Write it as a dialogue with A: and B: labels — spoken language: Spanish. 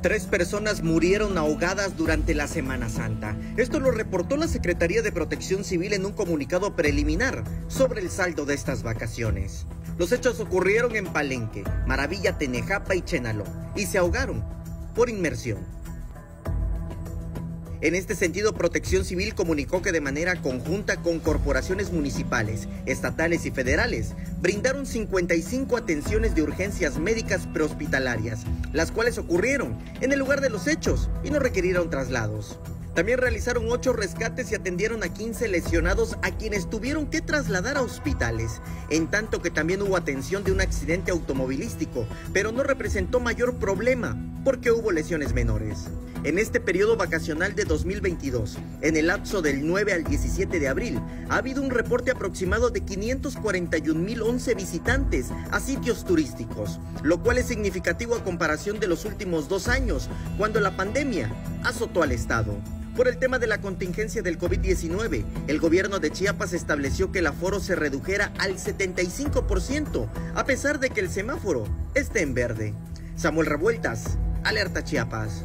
A: Tres personas murieron ahogadas durante la Semana Santa. Esto lo reportó la Secretaría de Protección Civil en un comunicado preliminar sobre el saldo de estas vacaciones. Los hechos ocurrieron en Palenque, Maravilla, Tenejapa y Chenalo y se ahogaron por inmersión. En este sentido, Protección Civil comunicó que de manera conjunta con corporaciones municipales, estatales y federales, brindaron 55 atenciones de urgencias médicas prehospitalarias, las cuales ocurrieron en el lugar de los hechos y no requirieron traslados. También realizaron 8 rescates y atendieron a 15 lesionados a quienes tuvieron que trasladar a hospitales, en tanto que también hubo atención de un accidente automovilístico, pero no representó mayor problema porque hubo lesiones menores. En este periodo vacacional de 2022, en el lapso del 9 al 17 de abril, ha habido un reporte aproximado de 541.011 visitantes a sitios turísticos, lo cual es significativo a comparación de los últimos dos años, cuando la pandemia azotó al Estado. Por el tema de la contingencia del COVID-19, el gobierno de Chiapas estableció que el aforo se redujera al 75%, a pesar de que el semáforo esté en verde. Samuel Revueltas, Alerta Chiapas.